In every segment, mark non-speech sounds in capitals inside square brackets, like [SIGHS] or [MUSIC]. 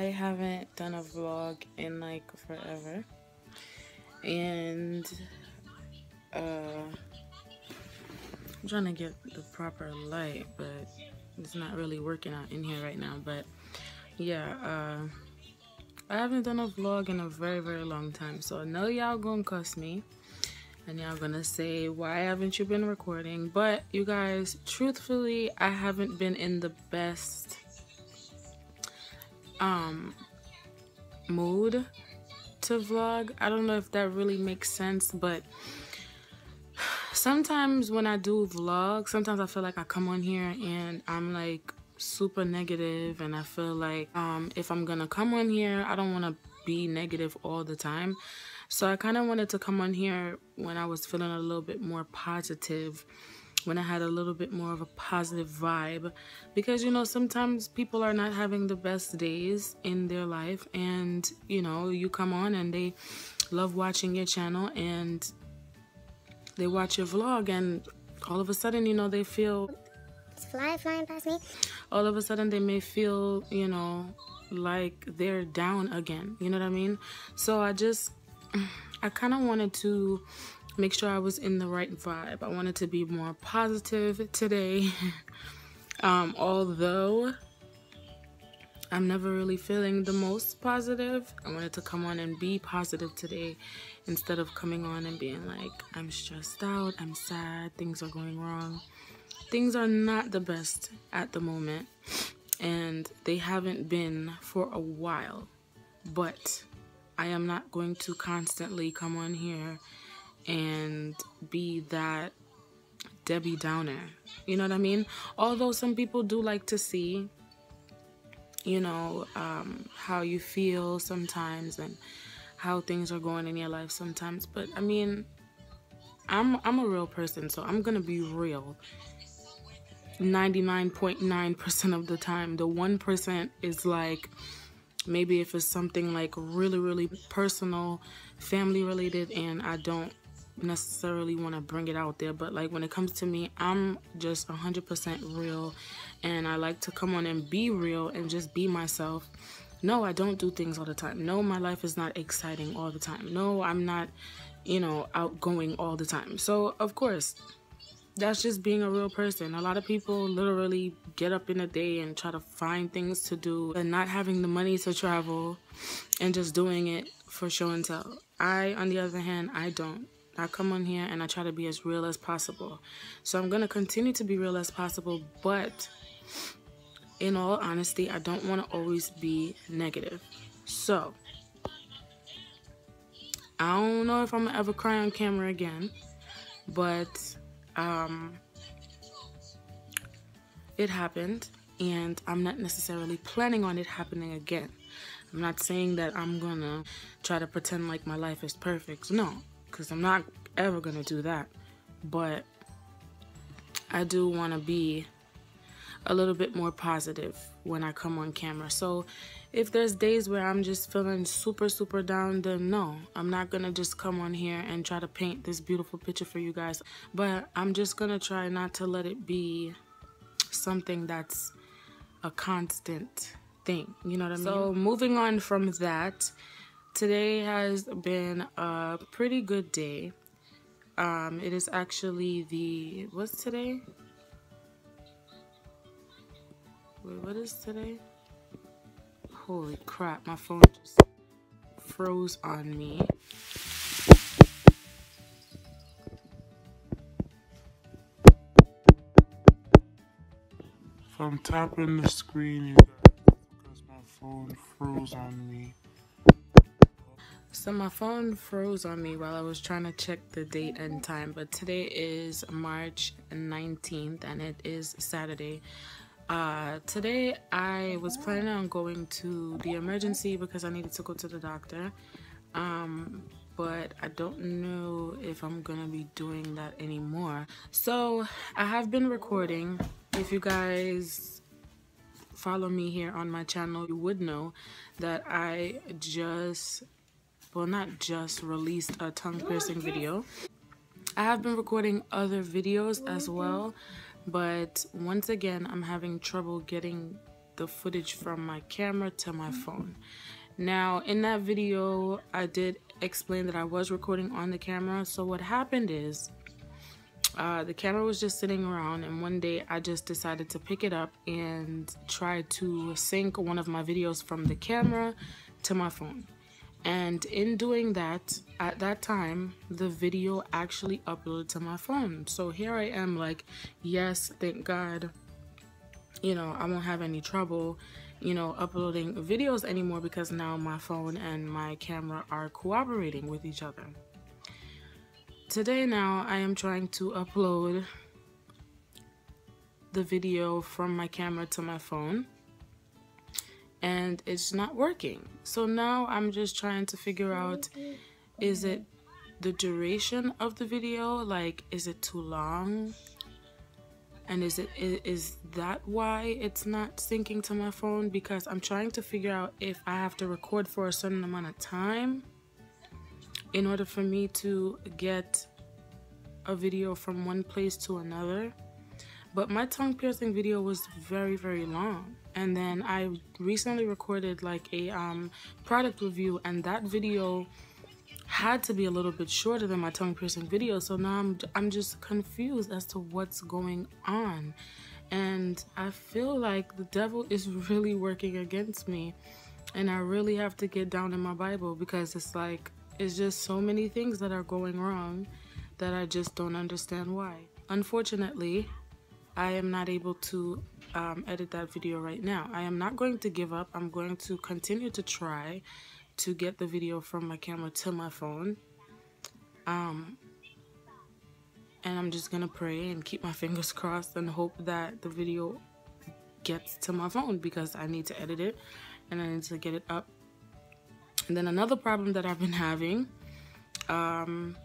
I haven't done a vlog in like forever. And uh I'm trying to get the proper light, but it's not really working out in here right now. But yeah, uh I haven't done a vlog in a very, very long time. So I know y'all gonna cuss me and y'all gonna say why haven't you been recording but you guys truthfully i haven't been in the best um mood to vlog. I don't know if that really makes sense but sometimes when i do vlog sometimes i feel like i come on here and i'm like super negative and i feel like um if i'm gonna come on here i don't want to be negative all the time. So I kind of wanted to come on here when I was feeling a little bit more positive, when I had a little bit more of a positive vibe. Because, you know, sometimes people are not having the best days in their life. And, you know, you come on and they love watching your channel and they watch your vlog and all of a sudden, you know, they feel... It's fly flying past me. All of a sudden they may feel, you know, like they're down again. You know what I mean? So I just [SIGHS] I kind of wanted to make sure I was in the right vibe. I wanted to be more positive today. [LAUGHS] um, although I'm never really feeling the most positive, I wanted to come on and be positive today instead of coming on and being like, I'm stressed out, I'm sad, things are going wrong. Things are not the best at the moment, and they haven't been for a while, but I am not going to constantly come on here and be that Debbie Downer. You know what I mean? Although some people do like to see, you know, um, how you feel sometimes and how things are going in your life sometimes. But I mean, I'm I'm a real person, so I'm gonna be real. 99.9% of the time. The 1% is like maybe if it's something like really really personal family related and i don't necessarily want to bring it out there but like when it comes to me i'm just 100% real and i like to come on and be real and just be myself no i don't do things all the time no my life is not exciting all the time no i'm not you know outgoing all the time so of course that's just being a real person. A lot of people literally get up in a day and try to find things to do and not having the money to travel and just doing it for show and tell. I, on the other hand, I don't. I come on here and I try to be as real as possible. So I'm going to continue to be real as possible, but in all honesty, I don't want to always be negative. So, I don't know if I'm going to ever cry on camera again, but um, it happened and I'm not necessarily planning on it happening again. I'm not saying that I'm gonna try to pretend like my life is perfect. No, because I'm not ever gonna do that. But I do want to be a little bit more positive when I come on camera. So if there's days where I'm just feeling super, super down, then no, I'm not going to just come on here and try to paint this beautiful picture for you guys. But I'm just going to try not to let it be something that's a constant thing. You know what I mean? So moving on from that, today has been a pretty good day. Um, it is actually the, what's today? Wait, what is today? Holy crap, my phone just froze on me. If I'm tapping the screen, you guys, because my phone froze on me. So my phone froze on me while I was trying to check the date and time, but today is March 19th and it is Saturday. Uh, today I was planning on going to the emergency because I needed to go to the doctor. Um, but I don't know if I'm gonna be doing that anymore. So I have been recording. If you guys follow me here on my channel, you would know that I just, well not just, released a tongue piercing video. I have been recording other videos as well but once again i'm having trouble getting the footage from my camera to my phone. Now, in that video, I did explain that I was recording on the camera. So what happened is, uh, the camera was just sitting around and one day I just decided to pick it up and try to sync one of my videos from the camera to my phone. And in doing that, at that time, the video actually uploaded to my phone. So here I am like, yes, thank God, you know, I won't have any trouble, you know, uploading videos anymore because now my phone and my camera are cooperating with each other. Today now, I am trying to upload the video from my camera to my phone and it's not working. So now I'm just trying to figure out is it the duration of the video? Like, is it too long? And is it is that why it's not syncing to my phone? Because I'm trying to figure out if I have to record for a certain amount of time in order for me to get a video from one place to another. But my tongue piercing video was very, very long. And then I recently recorded like a um, product review and that video had to be a little bit shorter than my tongue piercing video. So now I'm, I'm just confused as to what's going on. And I feel like the devil is [LAUGHS] really working against me. And I really have to get down in my Bible because it's like it's just so many things that are going wrong that I just don't understand why. Unfortunately, I am not able to um, edit that video right now. I am not going to give up. I'm going to continue to try to get the video from my camera to my phone. Um, and I'm just going to pray and keep my fingers [LAUGHS] crossed and hope that the video gets to my phone because I need to edit it and I need to get it up. And then another problem that I've been having um,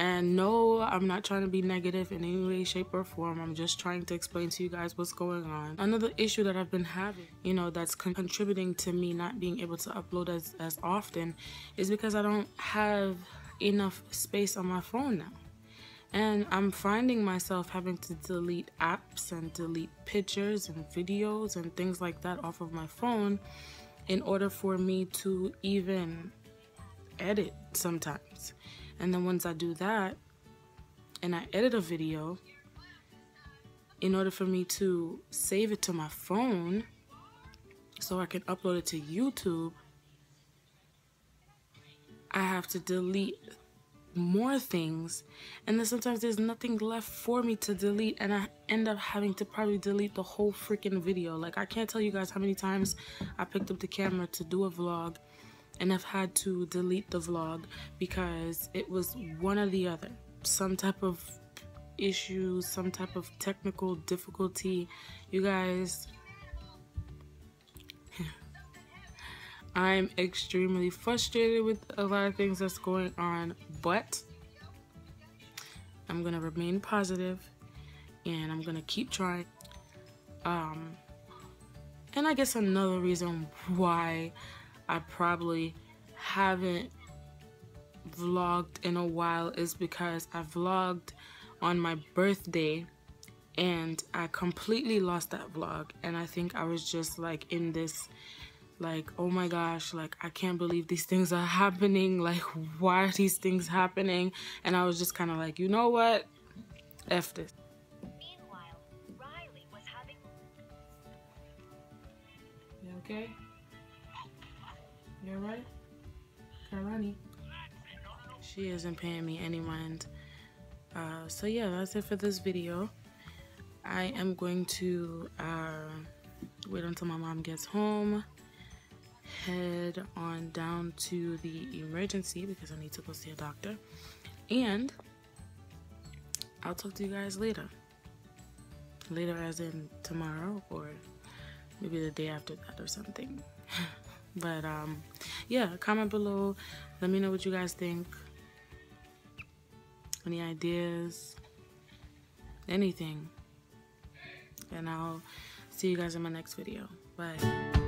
and no, I'm not trying to be negative in any way, shape, or form. I'm just trying to explain to you guys what's going on. Another issue that I've been having, you know, that's con contributing to me not being able to upload as, as often is because I don't have enough space on my phone now. And I'm finding myself having to delete apps and delete pictures and videos and things like that off of my phone in order for me to even edit sometimes. And then once I do that and I edit a video, in order for me to save it to my phone so I can upload it to YouTube, I have to delete more things. And then sometimes there's nothing left for me to delete and I end up having to probably delete the whole freaking video. Like I can't tell you guys how many times I picked up the camera to do a vlog and I've had to delete the vlog because it was one or the other. Some type of issue, some type of technical difficulty. You guys, [LAUGHS] I'm extremely frustrated with a lot of things that's going on, but I'm gonna remain positive and I'm gonna keep trying. Um, and I guess another reason why I probably haven't vlogged in a while is because I vlogged on my birthday and I completely lost that vlog. And I think I was just like in this like oh my gosh like I can't believe these things are happening. [LAUGHS] Like why are these things happening? And I was just kind of like you know what? F this. Meanwhile, Riley was having you okay you alright? Karani. She isn't paying me any mind. Uh, so yeah, that's it for this video. I am going to uh, wait until my mom gets home, head on down to the emergency because I need to go see a doctor, and I'll talk to you guys later. Later as in tomorrow or maybe the day after that or something. [LAUGHS] But um, yeah, comment below. Let me know what you guys think. Any ideas? Anything. And I'll see you guys in my next video. Bye.